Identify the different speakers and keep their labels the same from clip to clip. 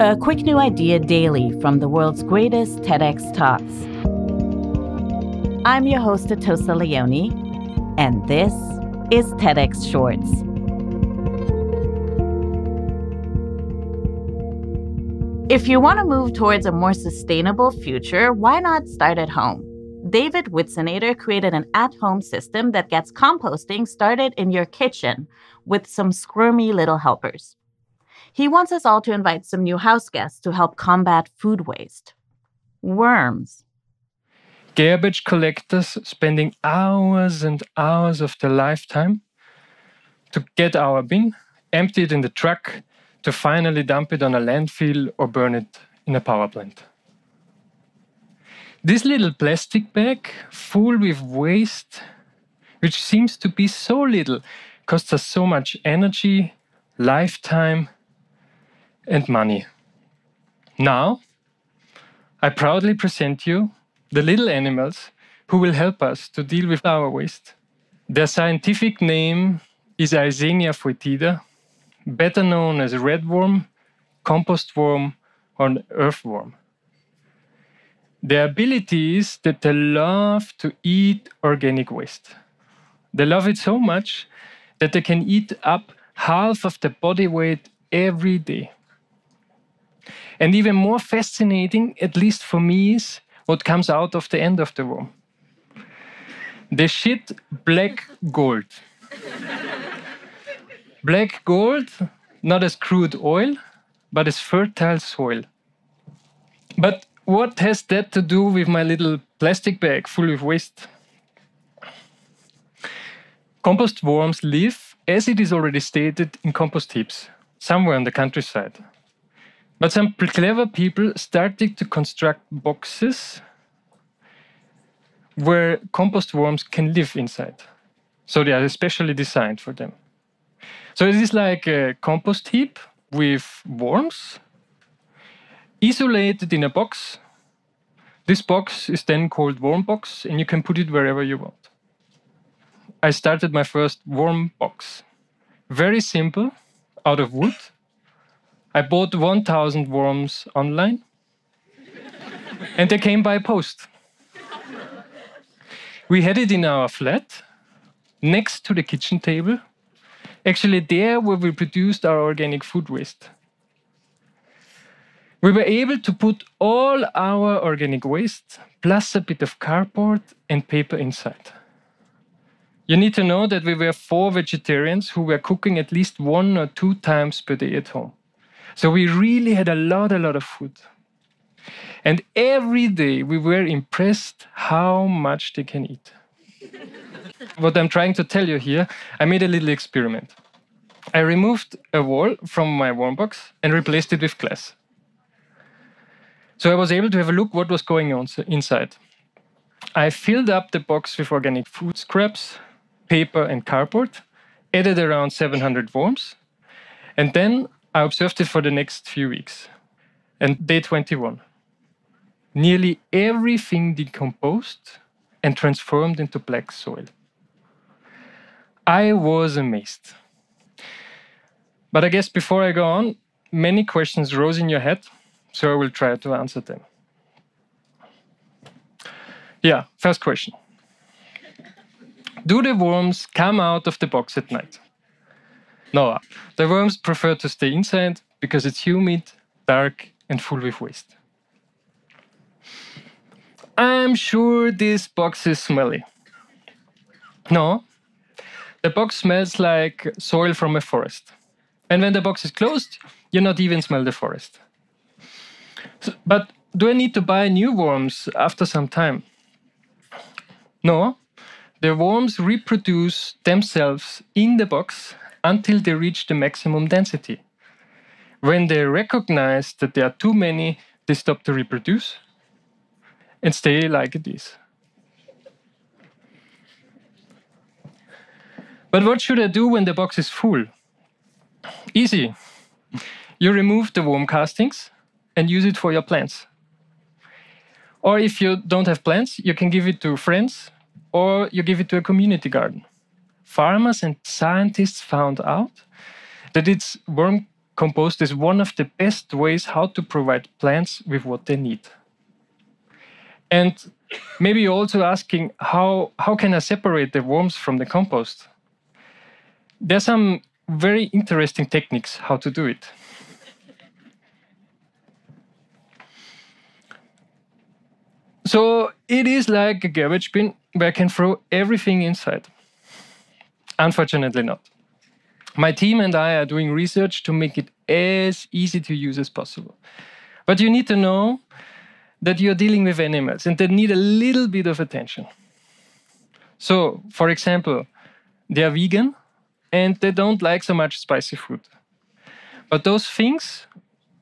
Speaker 1: A quick new idea daily from the world's greatest TEDx talks. I'm your host, Atossa Leoni, and this is TEDx Shorts. If you want to move towards a more sustainable future, why not start at home? David Witzeneder created an at home system that gets composting started in your kitchen with some squirmy little helpers. He wants us all to invite some new house guests to help combat food waste. Worms.
Speaker 2: Garbage collectors spending hours and hours of their lifetime to get our bin, empty it in the truck, to finally dump it on a landfill or burn it in a power plant. This little plastic bag full with waste, which seems to be so little, costs us so much energy, lifetime, and money. Now, I proudly present you the little animals who will help us to deal with our waste. Their scientific name is Eisenia foetida, better known as redworm, compost worm, or earthworm. Their ability is that they love to eat organic waste. They love it so much that they can eat up half of their body weight every day. And even more fascinating, at least for me, is what comes out of the end of the worm. The shit black gold. black gold, not as crude oil, but as fertile soil. But what has that to do with my little plastic bag full of waste? Compost worms live, as it is already stated, in compost heaps, somewhere in the countryside. But some clever people started to construct boxes where compost worms can live inside. So they are especially designed for them. So it is like a compost heap with worms isolated in a box. This box is then called worm box and you can put it wherever you want. I started my first worm box. Very simple, out of wood I bought 1,000 worms online and they came by post. We had it in our flat next to the kitchen table, actually, there where we produced our organic food waste. We were able to put all our organic waste plus a bit of cardboard and paper inside. You need to know that we were four vegetarians who were cooking at least one or two times per day at home. So we really had a lot, a lot of food. And every day we were impressed how much they can eat. what I'm trying to tell you here, I made a little experiment. I removed a wall from my worm box and replaced it with glass. So I was able to have a look what was going on inside. I filled up the box with organic food scraps, paper and cardboard, added around 700 worms, and then I observed it for the next few weeks. And day 21, nearly everything decomposed and transformed into black soil. I was amazed. But I guess before I go on, many questions rose in your head, so I will try to answer them. Yeah, first question Do the worms come out of the box at night? No, the worms prefer to stay inside because it's humid, dark, and full with waste. I'm sure this box is smelly. No, the box smells like soil from a forest. And when the box is closed, you not even smell the forest. So, but do I need to buy new worms after some time? No, the worms reproduce themselves in the box until they reach the maximum density. When they recognize that there are too many, they stop to reproduce and stay like it is. But what should I do when the box is full? Easy. You remove the worm castings and use it for your plants. Or if you don't have plants, you can give it to friends or you give it to a community garden farmers and scientists found out that its worm compost is one of the best ways how to provide plants with what they need. And maybe you're also asking how, how can I separate the worms from the compost? There's some very interesting techniques how to do it. So it is like a garbage bin where I can throw everything inside. Unfortunately, not. My team and I are doing research to make it as easy to use as possible. But you need to know that you're dealing with animals and they need a little bit of attention. So, for example, they are vegan and they don't like so much spicy food. But those things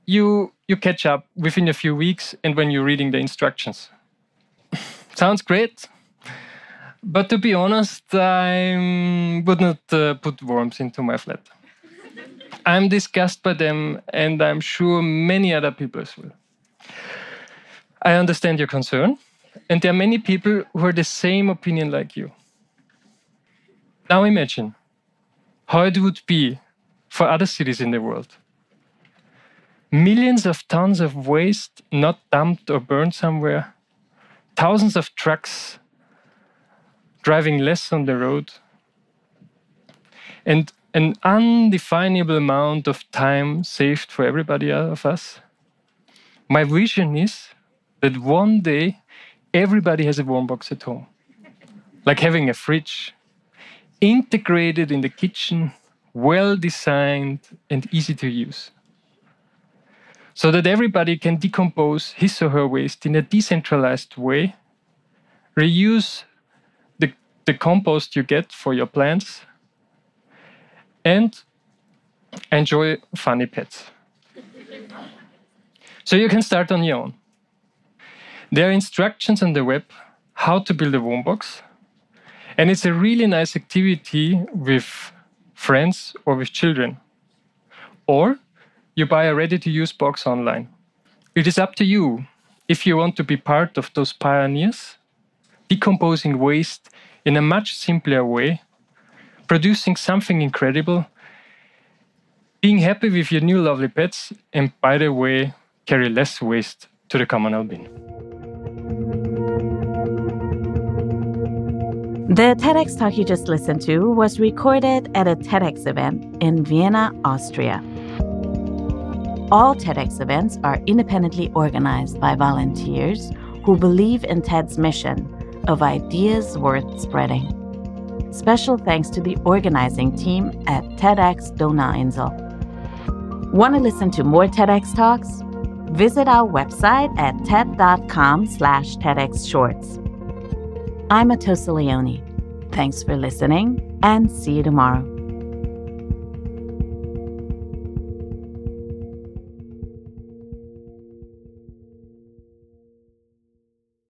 Speaker 2: you you catch up within a few weeks and when you're reading the instructions. Sounds great. But to be honest, I would not uh, put worms into my flat. I'm disgusted by them, and I'm sure many other people as well. I understand your concern, and there are many people who are the same opinion like you. Now imagine how it would be for other cities in the world. Millions of tons of waste not dumped or burned somewhere, thousands of trucks driving less on the road, and an undefinable amount of time saved for everybody of us. My vision is that one day everybody has a worm box at home, like having a fridge, integrated in the kitchen, well designed, and easy to use. So that everybody can decompose his or her waste in a decentralized way, reuse the, the compost you get for your plants, and enjoy funny pets. so you can start on your own. There are instructions on the web how to build a worm box. And it's a really nice activity with friends or with children. Or you buy a ready to use box online. It is up to you if you want to be part of those pioneers, decomposing waste in a much simpler way, producing something incredible, being happy with your new lovely pets, and by the way, carry less waste to the communal bin.
Speaker 1: The TEDx talk you just listened to was recorded at a TEDx event in Vienna, Austria. All TEDx events are independently organized by volunteers who believe in TED's mission of ideas worth spreading. Special thanks to the organizing team at TEDx Donauinsel. Want to listen to more TEDx talks? Visit our website at ted.com slash TEDxShorts. I'm Atossa Leoni. Thanks for listening and see you tomorrow.